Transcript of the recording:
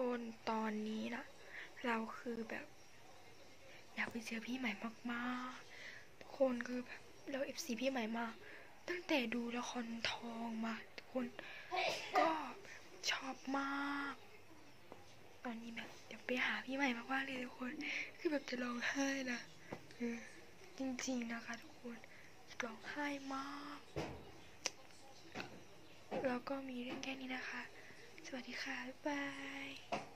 คนตอนนี้นะเราคือแบบอยากไปเจอพี่ใหม่มากๆทุกคนคือแบบเรา FC พี่ใหม่มาก ตั้งแต่ดูละครทองมาทุกคนก็ชอบมาก ตอนนี้แบบอยากไปหาพี่ใหม่มากๆเลยทุกคน คือแบบจะร้องไห้นะอจริงๆนะคะทุกคนร้องไห้มาก แล้วก็มีเรื่องแค่นี้นะคะ สวัสดีค่ะ บ๊ายบาย